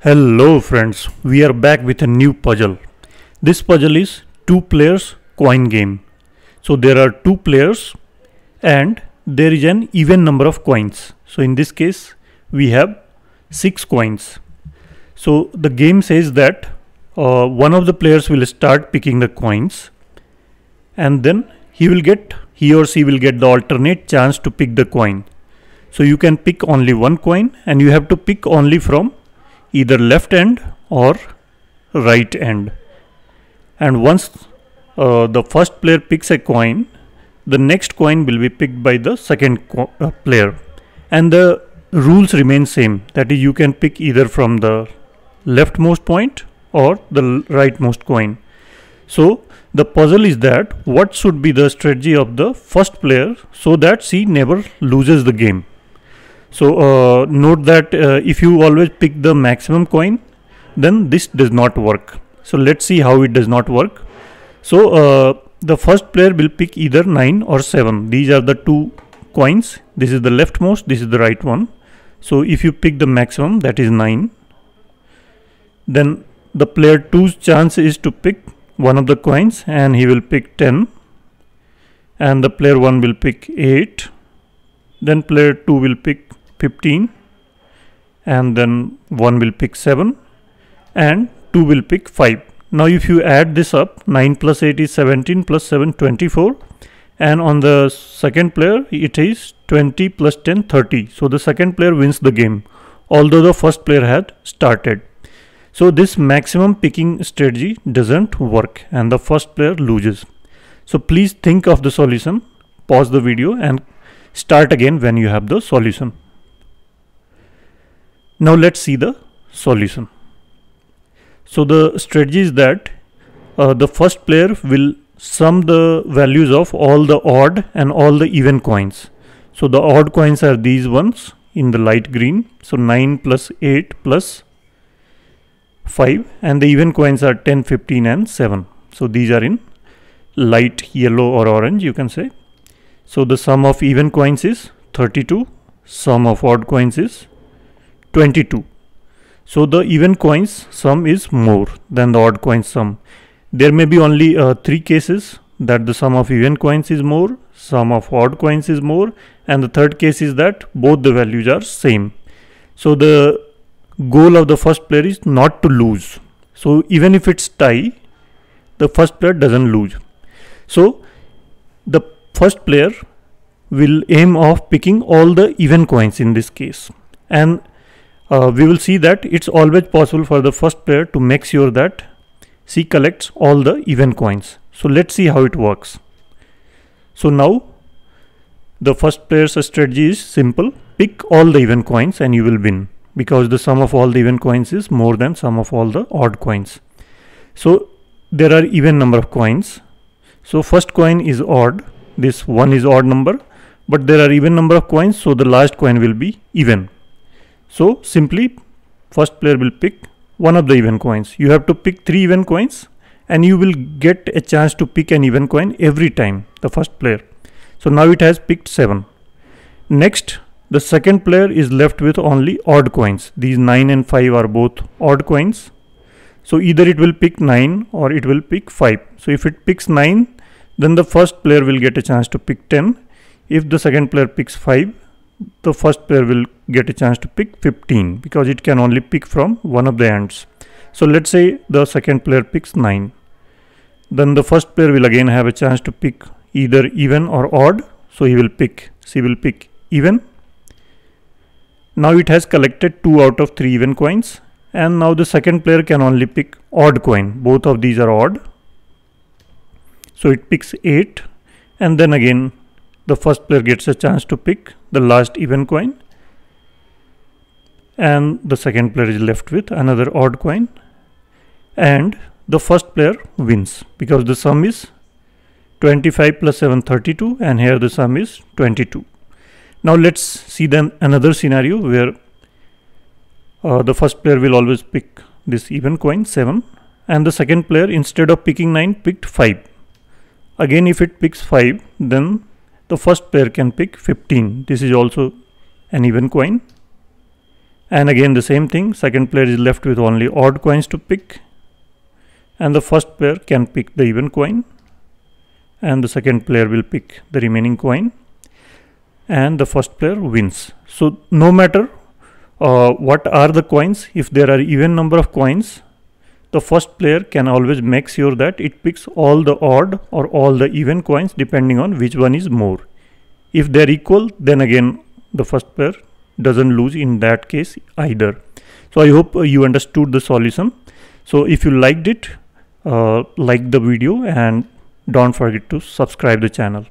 Hello friends, we are back with a new puzzle. This puzzle is two players coin game. So there are two players and there is an even number of coins. So in this case we have six coins. So the game says that uh, one of the players will start picking the coins and then he will get he or she will get the alternate chance to pick the coin. So you can pick only one coin and you have to pick only from either left end or right end. And once uh, the first player picks a coin the next coin will be picked by the second uh, player. And the rules remain same that is you can pick either from the leftmost point or the rightmost coin. So the puzzle is that what should be the strategy of the first player so that she never loses the game so uh, note that uh, if you always pick the maximum coin, then this does not work. So let's see how it does not work. So uh, the first player will pick either 9 or 7. These are the two coins. This is the leftmost, this is the right one. So if you pick the maximum that is 9, then the player 2's chance is to pick one of the coins and he will pick 10 and the player 1 will pick 8 then player 2 will pick 15 and then 1 will pick 7 and 2 will pick 5. Now if you add this up 9 plus 8 is 17 plus 7 24 and on the second player it is 20 plus 10 30. So the second player wins the game although the first player had started. So this maximum picking strategy doesn't work and the first player loses. So please think of the solution, pause the video and start again when you have the solution. Now let's see the solution. So the strategy is that uh, the first player will sum the values of all the odd and all the even coins. So the odd coins are these ones in the light green. So 9 plus 8 plus 5 and the even coins are 10, 15 and 7. So these are in light yellow or orange you can say. So the sum of even coins is 32, sum of odd coins is 22. So the even coins sum is more than the odd coins sum. There may be only uh, three cases that the sum of even coins is more, sum of odd coins is more and the third case is that both the values are same. So the goal of the first player is not to lose. So even if it's tie, the first player doesn't lose. So the first player will aim of picking all the even coins in this case and uh, we will see that it's always possible for the first player to make sure that she collects all the even coins. So let's see how it works. So now the first player's strategy is simple. Pick all the even coins and you will win because the sum of all the even coins is more than sum of all the odd coins. So there are even number of coins. So first coin is odd. This one is odd number but there are even number of coins so the last coin will be even. So simply first player will pick one of the even coins. You have to pick three even coins and you will get a chance to pick an even coin every time the first player. So now it has picked seven. Next the second player is left with only odd coins. These 9 and 5 are both odd coins. So either it will pick 9 or it will pick 5. So if it picks 9 then the first player will get a chance to pick 10. If the second player picks 5 the first player will get a chance to pick 15 because it can only pick from one of the ends. So let's say the second player picks 9. Then the first player will again have a chance to pick either even or odd. So he will pick, she will pick even. Now it has collected 2 out of 3 even coins and now the second player can only pick odd coin. Both of these are odd. So it picks 8 and then again the first player gets a chance to pick the last even coin and the second player is left with another odd coin and the first player wins because the sum is 25 plus 7 32 and here the sum is 22 now let's see then another scenario where uh, the first player will always pick this even coin 7 and the second player instead of picking 9 picked 5 again if it picks 5 then the first player can pick 15 this is also an even coin. And again the same thing. Second player is left with only odd coins to pick. And the first player can pick the even coin. And the second player will pick the remaining coin. And the first player wins. So no matter uh, what are the coins if there are even number of coins the first player can always make sure that it picks all the odd or all the even coins depending on which one is more. If they're equal then again the first player doesn't lose in that case either. So i hope uh, you understood the solution. So if you liked it uh, like the video and don't forget to subscribe the channel